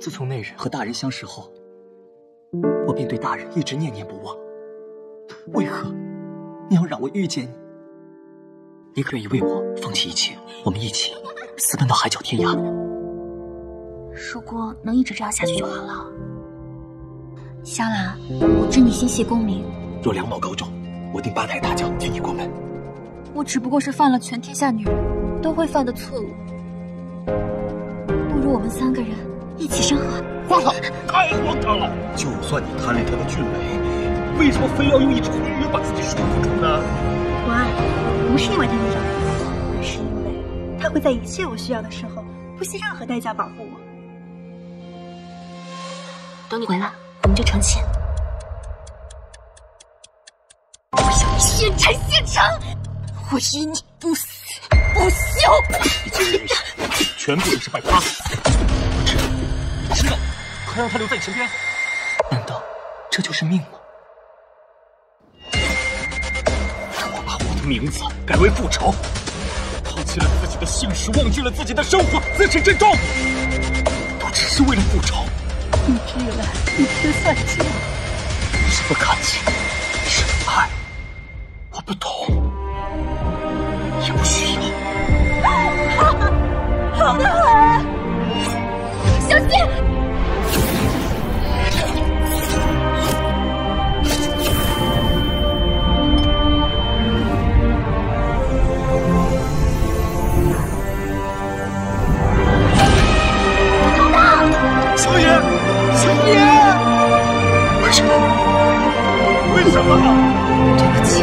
自从那日和大人相识后，我便对大人一直念念不忘。为何你要让我遇见你？你可愿意为我放弃一切，我们一起私奔到海角天涯？如果能一直这样下去就好了。香兰，我知你心系功名，若良貌高中，我定八抬大轿替你过门。我只不过是犯了全天下女人都会犯的错误，不如我们三个人一起生活。荒唐，太荒唐了！就算你贪恋他的俊美，为什么非要用一纸婚约把自己束缚住呢？我爱你，不是因为他那张脸，而是因为他会在一切我需要的时候，不惜任何代价保护我。等你回来，我们就成亲。我要你血债血偿！我与你不死不休！全部都是拜他。我知道，你知道，还让他留在你身边？难道这就是命吗？我把我的名字改为复仇，抛弃了自己的姓氏，忘记了自己的生活，自始至终，都只是为了复仇。一直以来，一直算计。什么感情？什么爱？我不懂，也不需要。为什么？对不起。